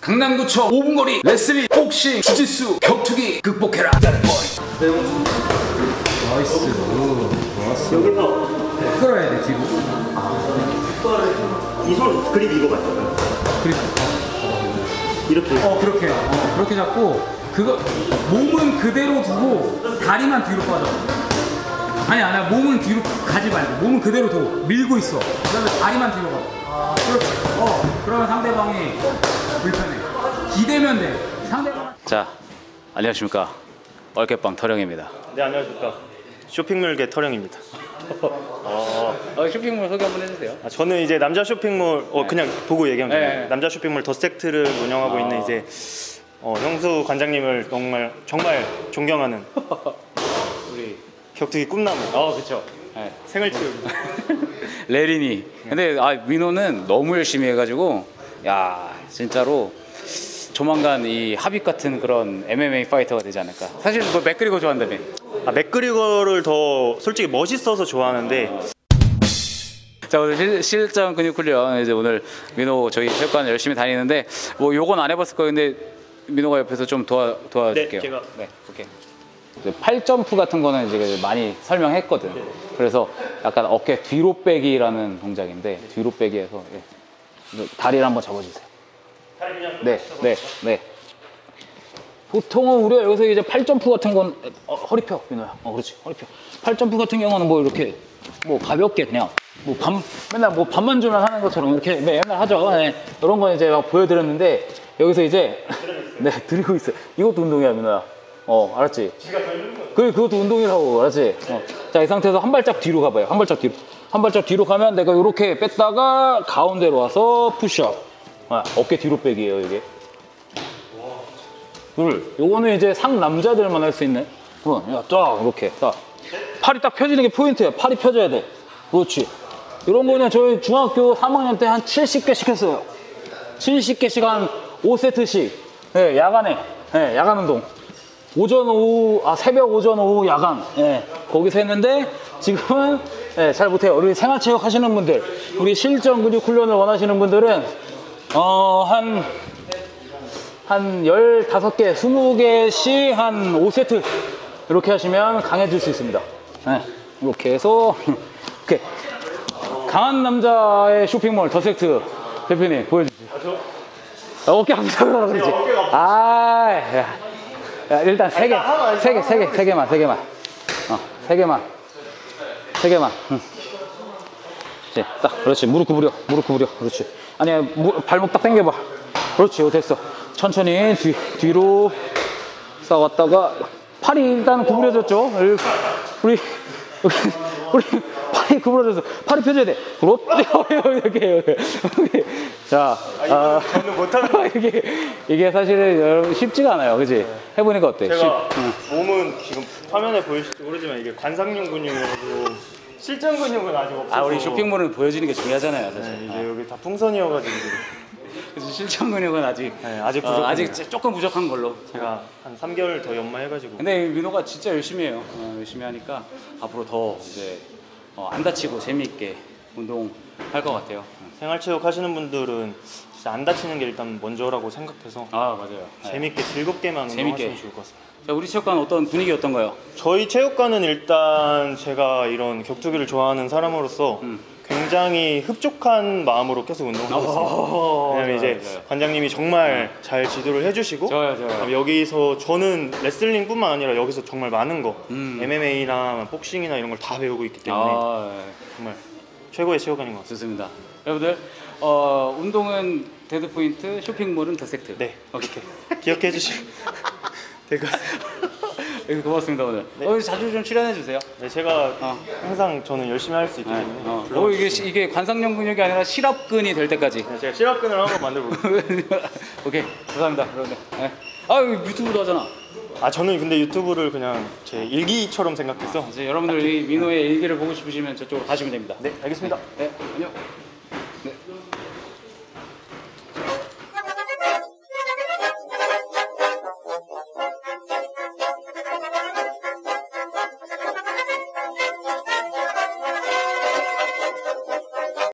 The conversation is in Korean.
강남구청 5분 거리 레슬링, 복싱, 주짓수, 격투기 극복해라. nice. 오, 좋았어. 여기서 뒤로. 이손 그립 이거 맞잖아요. 그리고 이렇게. 어 그렇게. 어, 그렇게 잡고 그거 몸은 그대로 두고 다리만 뒤로 빠져. 아니 아니야. 몸은 뒤로 가지 말고. 몸은 그대로 둬 밀고 있어. 그다음에 다리만 뒤로 가. 그렇게 어 그러면 상대방이 불편해. 기대면 돼. 상대방 자, 안녕하십니까. 얼개빵 터령입니다. 네 안녕하십니까. 쇼핑몰계 터령입니다. 어, 쇼핑몰 소개 한번 해주세요. 아, 저는 이제 남자 쇼핑몰 어 그냥 보고 얘기하면 돼요. 네, 네. 남자 쇼핑몰 더 세트를 운영하고 아. 있는 이제 어, 형수 관장님을 정말 정말 존경하는 우리 격투기 꿈나무 어, 그쵸. 네. 생활체육 레린이. 근데 아 민호는 너무 열심히 해가지고 야 진짜로 조만간 이 합입 같은 그런 MMA 파이터가 되지 않을까. 사실 너 맥그리거 좋아한다며. 아, 맥그리거를 더 솔직히 멋있어서 좋아하는데 자 오늘 실, 실전 근육 훈련 이제 오늘 민호 저희 체육관 열심히 다니는데 뭐 요건 안 해봤을 거예요. 근데 민호가 옆에서 좀 도와 도와줄게요. 네, 제가. 네, 오케이. 이제 팔 점프 같은 거는 이제 많이 설명했거든. 그래서 약간 어깨 뒤로 빼기라는 동작인데 뒤로 빼기에서 예. 다리를 한번 잡아주세요. 네, 네, 네. 보통은 우리가 여기서 이제 팔 점프 같은 건 어, 허리 펴, 민호야. 어, 그렇지, 허리 펴. 팔 점프 같은 경우는 뭐 이렇게 뭐 가볍게 그냥 뭐 반, 맨날 뭐 반만주만 하는 것처럼 이렇게 맨날 하죠. 네. 이런 건 이제 막 보여드렸는데 여기서 이제 네 드리고 있어요. 이것도 운동이야, 민호야. 어, 알았지? 그 그것도 운동이라고, 알았지? 어. 자, 이 상태에서 한 발짝 뒤로 가봐요. 한 발짝 뒤로. 한 발짝 뒤로 가면 내가 이렇게 뺐다가 가운데로 와서 푸시업. 아, 어깨 뒤로 빼기예요, 이게. 둘. 요거는 이제 상 남자들만 할 수 있는. 어, 야, 쫙, 이렇게. 딱. 팔이 딱 펴지는 게 포인트야. 팔이 펴져야 돼. 그렇지. 이런 거는 저희 중학교 3학년 때 한 70개씩 했어요. 70개씩 한 5세트씩. 예, 야간에. 예, 야간 운동. 오전, 오후, 아, 새벽, 오전, 오후, 야간. 예, 거기서 했는데, 지금은, 예, 잘 못해요. 우리 생활체육 하시는 분들, 우리 실전 근육 훈련을 원하시는 분들은, 어, 한, 한 15개, 20개씩 한 5세트 이렇게 하시면 강해질 수 있습니다. 네, 이렇게 해서 이렇게 강한 남자의 쇼핑몰 더 세트 대표님 보여주세요. 아, 어깨 아프다 그러지. 아, 야. 야, 일단 세 개, 세 개, 세 개, 세 개만, 세 개만. 어, 세 개만, 세 개만. 응. 이제 딱 그렇지 무릎 구부려 무릎 구부려 그렇지 아니야 무- 발목 딱 당겨봐 그렇지 어, 됐어 천천히 뒤, 뒤로 싹 왔다가 팔이 일단 구부려졌죠 우리 우리 우리 팔이 구부러져서 팔이 펴져야 돼. 그렇지 이렇게. 이렇게. 자 아, 저는 못하는 이게 이게 사실은 여러분 쉽지가 않아요. 그지? 해보니까 어때? 제가 쉽- 몸은 지금 화면에 보이실지 모르지만 이게 관상용 근육이라고 실전 근육은 아직 없어서 아 우리 쇼핑몰은 보여주는 게 중요하잖아요 사실. 네, 이제 여기 다 풍선이어가지고 그래서 실전 근육은 아직 네, 아직 어. 아직 조금 부족한 걸로. 제가 한 3개월 더 연마해가지고 근데 민호가 진짜 열심히 해요. 어, 열심히 하니까 앞으로 더 이제 어, 안 다치고 재미있게 운동할 것 같아요. 생활체육 하시는 분들은 진짜 안 다치는 게 일단 먼저라고 생각해서 아 맞아요. 네. 재밌게 즐겁게만 재밌게. 운동하시면 좋을 것 같습니다. 자 우리 체육관 어떤 분위기였던가요? 저희 체육관은 일단 제가 이런 격투기를 좋아하는 사람으로서 음. 굉장히 흡족한 마음으로 계속 운동하고 있습니다. 왜냐면 이제 좋아요, 좋아요. 관장님이 정말 잘 지도를 해주시고 좋아요, 좋아요. 여기서 저는 레슬링뿐만 아니라 여기서 정말 많은 거 음. MMA나 복싱이나 이런 걸 다 배우고 있기 때문에 아 네. 정말 최고의 체육관인 것 같습니다. 좋습니다. 여러분들 어, 운동은 Dead Point, 쇼핑몰은 The Set. 네, 오케이. 기억해 주시면 될 것 같습니다. 네, 고맙습니다 오늘. 네. 어, 자주 좀 출연해 주세요. 네, 제가 어. 항상 저는 열심히 할 수 있기 네. 때문에 어. 어, 이게 시- 이게 관상용 근육이 아니라 실압근이 될 때까지. 네, 제가 실압근을 한번 만들어 볼게요. 오케이 감사합니다 여러분들 네. 아 유튜브도 하잖아 아 저는 근데 유튜브를 그냥 제 일기처럼 생각해서 이제 여러분들 이 민호의 일기를 보고 싶으시면 저쪽으로 가시면 됩니다. 네 알겠습니다. 네, 안녕.